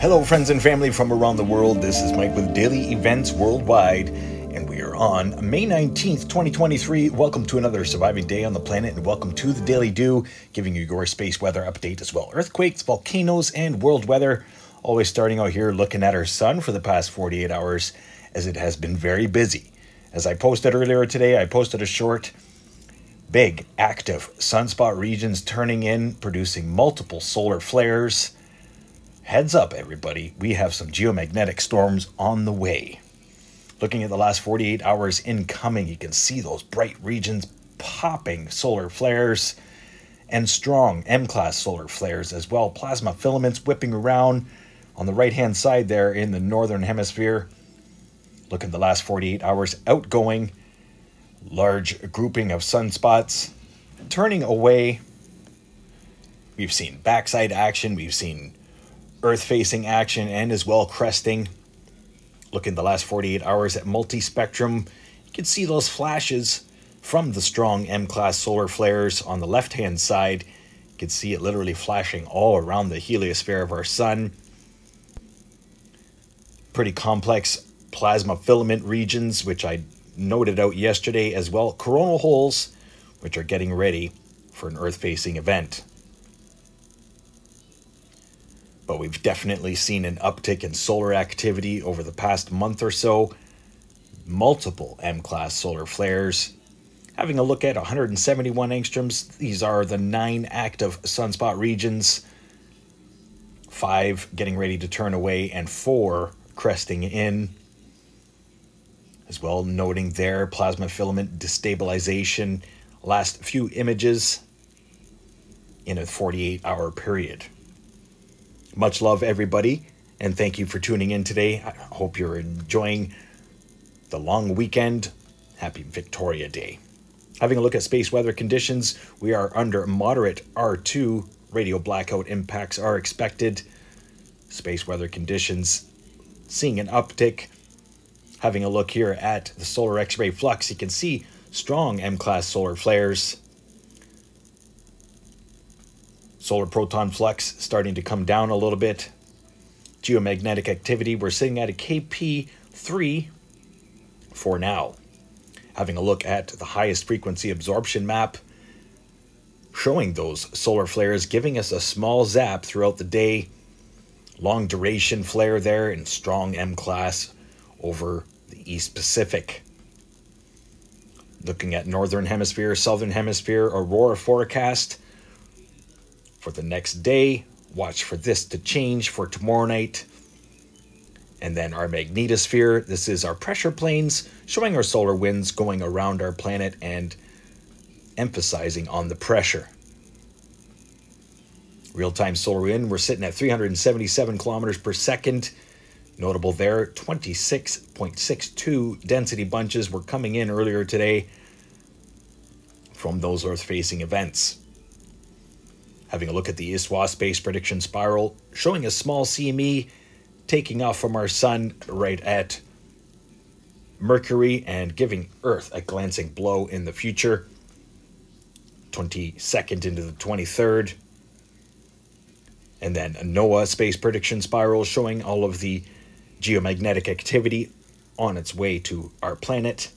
Hello, friends and family from around the world. This is Mike with Daily Events Worldwide, and we are on May 19th, 2023. Welcome to another surviving day on the planet, and welcome to the Daily Dew, giving you your space weather update as well. Earthquakes, volcanoes, and world weather. Always starting out here looking at our sun for the past 48 hours, as it has been very busy. As I posted earlier today, I posted a short big active sunspot regions turning in, producing multiple solar flares Heads up, everybody, we have some geomagnetic storms on the way. Looking at the last 48 hours incoming, you can see those bright regions popping solar flares and strong M class solar flares as well. Plasma filaments whipping around on the right hand side there in the northern hemisphere. Look at the last 48 hours outgoing, large grouping of sunspots turning away. We've seen backside action, we've seen earth facing action and as well cresting. Look in the last 48 hours at multi-spectrum. You can see those flashes from the strong M-class solar flares on the left-hand side. You can see it literally flashing all around the heliosphere of our sun. Pretty complex plasma filament regions, which I noted out yesterday, as well coronal holes, which are getting ready for an Earth-facing event but we've definitely seen an uptick in solar activity over the past month or so. Multiple M class solar flares. Having a look at 171 angstroms, these are the nine active sunspot regions, five getting ready to turn away, and four cresting in. As well, noting there plasma filament destabilization, last few images in a 48 hour period. Much love, everybody, and thank you for tuning in today. I hope you're enjoying the long weekend. Happy Victoria Day. Having a look at space weather conditions, we are under moderate R2. Radio blackout impacts are expected. Space weather conditions seeing an uptick. Having a look here at the solar X ray flux, you can see strong M class solar flares Solar proton flux starting to come down a little bit. Geomagnetic activity, we're sitting at a KP3 for now. Having a look at the highest frequency absorption map, showing those solar flares, giving us a small zap throughout the day. Long duration flare there in strong M class over the East Pacific. Looking at Northern Hemisphere, Southern Hemisphere aurora forecast for the next day. Watch for this to change for tomorrow night. And then our magnetosphere. This is our pressure planes showing our solar winds going around our planet and emphasizing on the pressure. Real time solar wind, we're sitting at 377 kilometers per second. Notable there, 26.62 density bunches were coming in earlier today from those Earth facing events. Having a look at the ISWA space prediction spiral, showing a small CME taking off from our sun right at Mercury and giving Earth a glancing blow in the future. 22nd into the 23rd. And then a NOAA space prediction spiral showing all of the geomagnetic activity on its way to our planet.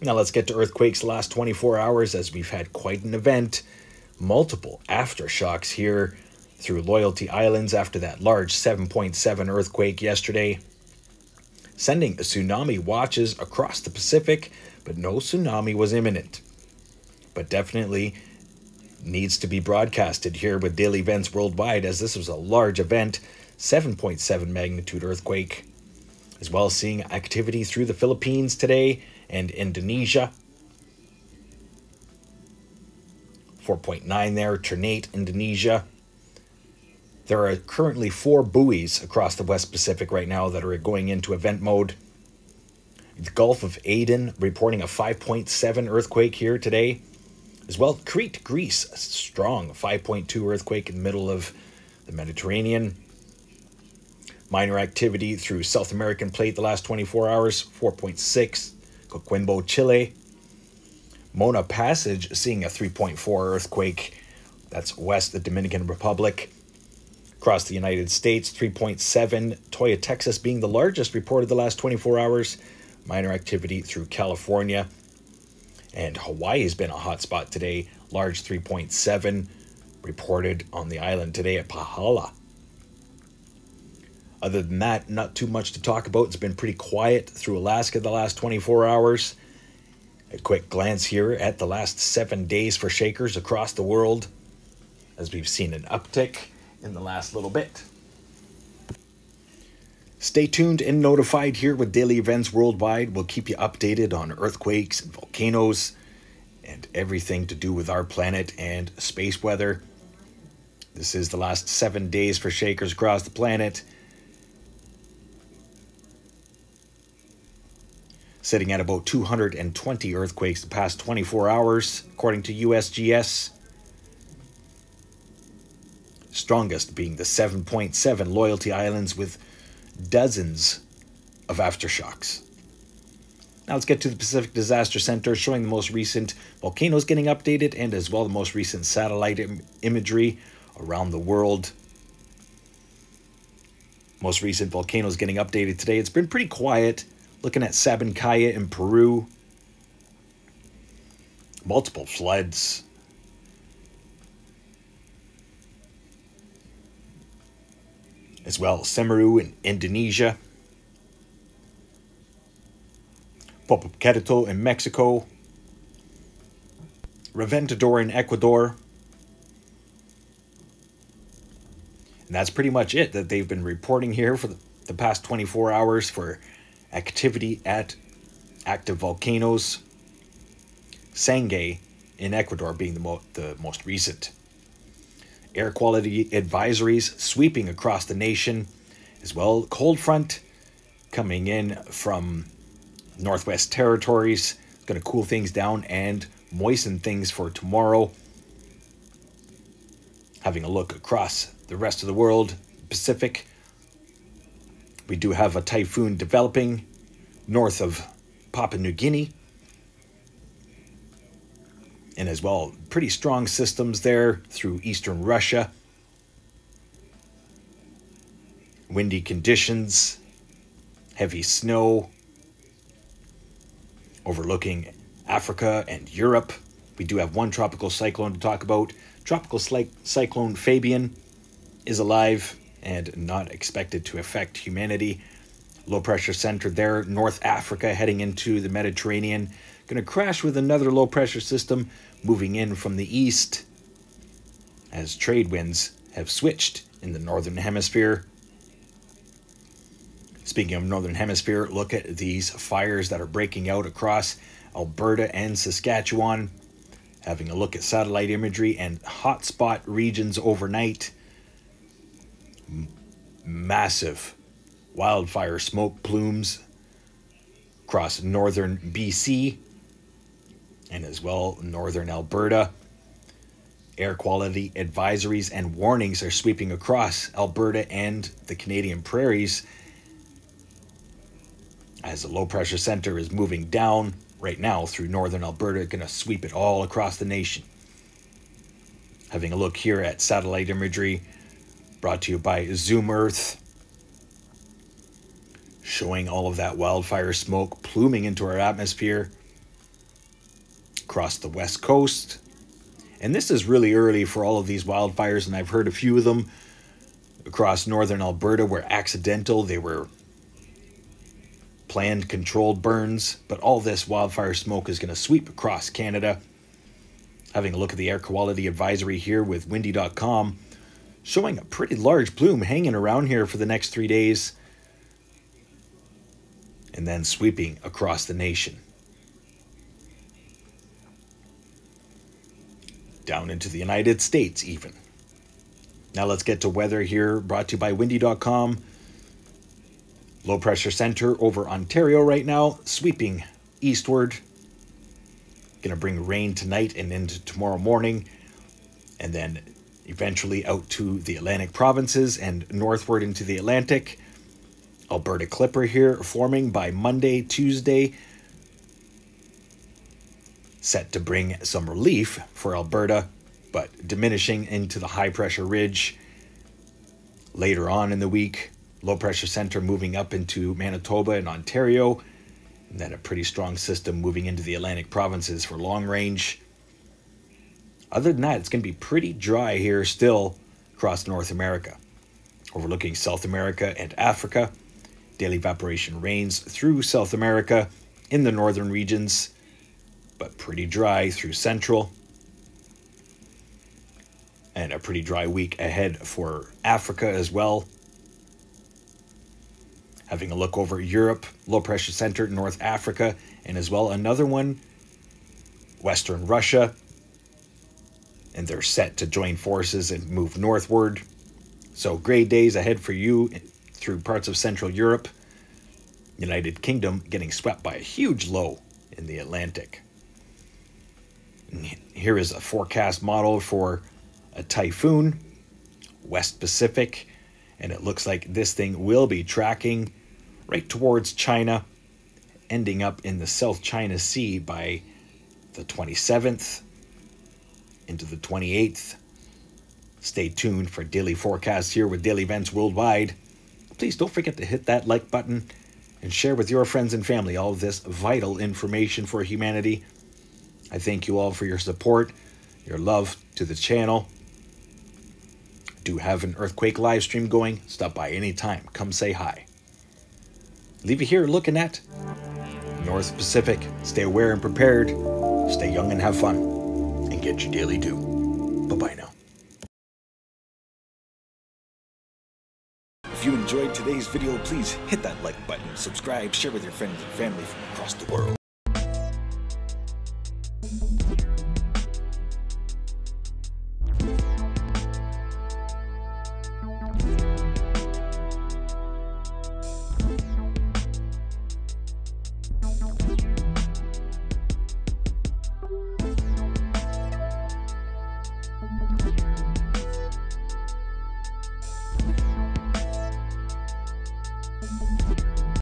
Now let's get to earthquakes last 24 hours as we've had quite an event multiple aftershocks here through Loyalty Islands after that large 7.7 earthquake yesterday, sending tsunami watches across the Pacific, but no tsunami was imminent. But definitely needs to be broadcasted here with daily events worldwide as this was a large event, 7.7 magnitude earthquake, as well as seeing activity through the Philippines today and Indonesia 4.9 there, Ternate, Indonesia. There are currently four buoys across the West Pacific right now that are going into event mode. The Gulf of Aden reporting a 5.7 earthquake here today. As well, Crete, Greece, a strong 5.2 earthquake in the middle of the Mediterranean. Minor activity through South American plate the last 24 hours, 4.6. Coquimbo, Chile, Mona Passage seeing a 3.4 earthquake. That's west the Dominican Republic. Across the United States, 3.7. Toyah, Texas being the largest reported the last 24 hours. Minor activity through California. And Hawaii has been a hotspot today. Large 3.7 reported on the island today at Pahala. Other than that, not too much to talk about. It's been pretty quiet through Alaska the last 24 hours. A quick glance here at the last seven days for shakers across the world, as we've seen an uptick in the last little bit. Stay tuned and notified here with daily events worldwide. We'll keep you updated on earthquakes and volcanoes and everything to do with our planet and space weather. This is the last seven days for shakers across the planet. Sitting at about 220 earthquakes the past 24 hours, according to USGS strongest being the 7.7 Loyalty Islands with dozens of aftershocks. Now let's get to the Pacific Disaster Center showing the most recent volcanoes getting updated and as well the most recent satellite Im- imagery around the world. Most recent volcanoes getting updated today. It's been pretty quiet. Looking at Sabancaya in Peru. Multiple floods, as well Semeru in Indonesia, Popocatépetl in Mexico, Reventador in Ecuador. And that's pretty much it that they've been reporting here for the, the past 24 hours for activity at active volcanoes. Sangay in Ecuador being the, mo- the most recent air quality advisories sweeping across the nation, as well cold front coming in from Northwest Territories. Going to cool things down and moisten things for tomorrow. Having a look across the rest of the world, Pacific, we do have a typhoon developing north of Papua New Guinea and as well pretty strong systems there through eastern Russia. Windy conditions, heavy snow overlooking Africa and Europe. We do have one tropical cyclone to talk about. Tropical cyclone Fabian is alive and not expected to affect humanity. Low pressure center there, North Africa heading into the Mediterranean. Going to crash with another low pressure system moving in from the east as trade winds have switched in the northern hemisphere. Speaking of northern hemisphere, look at these fires that are breaking out across Alberta and Saskatchewan. Having a look at satellite imagery and hotspot regions overnight. Massive wildfire smoke plumes across northern BC and as well northern Alberta. Air quality advisories and warnings are sweeping across Alberta and the Canadian prairies as the low pressure center is moving down right now through northern Alberta, going to sweep it all across the nation. Having a look here at satellite imagery brought to you by Zoom Earth, showing all of that wildfire smoke pluming into our atmosphere across the west coast. And this is really early for all of these wildfires, and I've heard a few of them across northern Alberta were accidental. They were planned, controlled burns, but all this wildfire smoke is going to sweep across Canada. Having a look at the air quality advisory here with windy.com, showing a pretty large plume hanging around here for the next three days, and then sweeping across the nation. down into the United States, even. Now let's get to weather here, brought to you by windy.com. Low pressure center over Ontario right now, sweeping eastward. Going to bring rain tonight and into tomorrow morning, and then eventually out to the Atlantic provinces and northward into the Atlantic. Alberta Clipper here forming by Monday, Tuesday, set to bring some relief for Alberta, but diminishing into the high pressure ridge Later on in the week, low pressure center moving up into Manitoba and Ontario, and then a pretty strong system moving into the Atlantic provinces for long range. Other than that, it's going to be pretty dry here still across North America. Overlooking South America and Africa, daily evaporation rains through South America in the northern regions, but pretty dry through central and a pretty dry week ahead for Africa as well. Having a look over Europe, low pressure center, North Africa, and as well another one, Western Russia. And they're set to join forces and move northward. So, great days ahead for you through parts of Central Europe. United Kingdom getting swept by a huge low in the Atlantic. And here is a forecast model for a typhoon, West Pacific, and it looks like this thing will be tracking right towards China, ending up in the South China Sea by the 27th into the 28th. Stay tuned for daily forecasts here with Daily Events Worldwide. Please don't forget to hit that like button and share with your friends and family all this vital information for humanity. I thank you all for your support, your love to the channel do have an earthquake live stream going. Stop by anytime. Come say hi. Leave it here looking at North Pacific. Stay aware and prepared. Stay young and have fun. And get your daily dew. Bye bye now. If you enjoyed today's video, please hit that like button, subscribe, share with your friends and family from across the world.